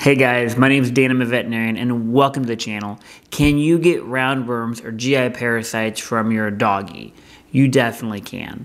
Hey guys, my name is Dan, I'm a veterinarian, and welcome to the channel. Can you get roundworms or GI parasites from your doggy? You definitely can.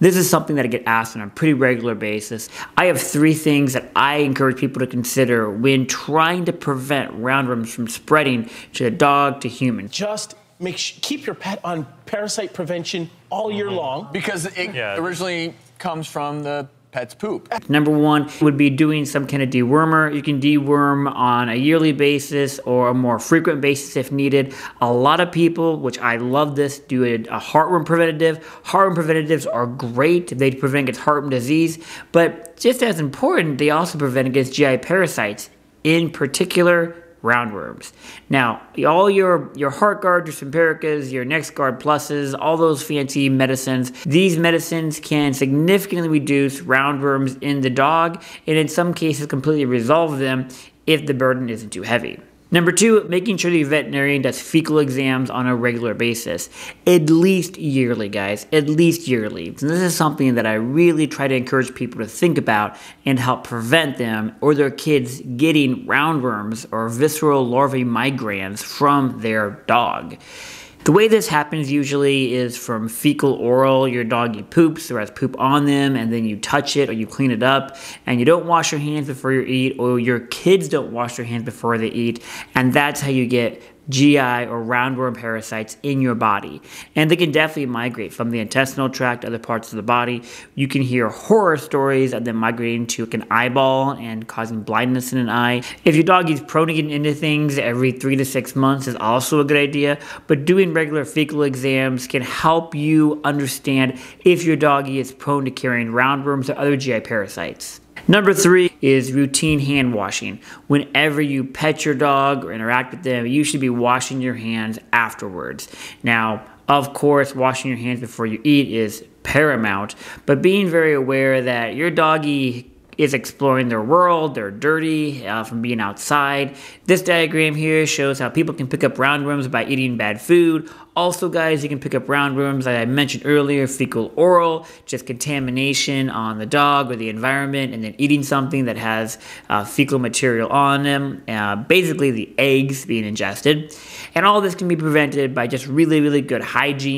This is something that I get asked on a pretty regular basis. I have three things that I encourage people to consider when trying to prevent roundworms from spreading to the dog to human. Just make keep your pet on parasite prevention all year mm-hmm. long because it yeah. originally comes from the pet's poop. Number one would be doing some kind of dewormer. You can deworm on a yearly basis or a more frequent basis if needed. A lot of people, which I love this, do a, a heartworm preventative. Heartworm preventatives are great. They prevent against heartworm disease, but just as important, they also prevent against GI parasites. In particular, roundworms. Now, all your, your Heartgard, your Simparicas, your NexGard Pluses, all those fancy medicines, these medicines can significantly reduce roundworms in the dog and in some cases completely resolve them if the burden isn't too heavy. Number two, making sure the veterinarian does fecal exams on a regular basis. At least yearly, guys. At least yearly. And this is something that I really try to encourage people to think about and help prevent them or their kids getting roundworms or visceral larvae migrans from their dog. The way this happens usually is from fecal oral. Your doggy poops or has poop on them, and then you touch it or you clean it up, and you don't wash your hands before you eat, or your kids don't wash their hands before they eat, and that's how you get GI or roundworm parasites in your body. And they can definitely migrate from the intestinal tract to other parts of the body. You can hear horror stories of them migrating to like an eyeball and causing blindness in an eye. If your dog is prone to getting into things every three to six months is also a good idea. But doing regular fecal exams can help you understand if your doggy is prone to carrying roundworms or other GI parasites. Number three is routine hand washing. Whenever you pet your dog or interact with them, you should be washing your hands afterwards. Now, of course, washing your hands before you eat is paramount, but being very aware that your doggy is exploring their world. They're dirty uh, from being outside. This diagram here shows how people can pick up roundworms by eating bad food. Also, guys, you can pick up roundworms, like I mentioned earlier, fecal oral, just contamination on the dog or the environment, and then eating something that has uh, fecal material on them, uh, basically the eggs being ingested. And all this can be prevented by just really, really good hygiene.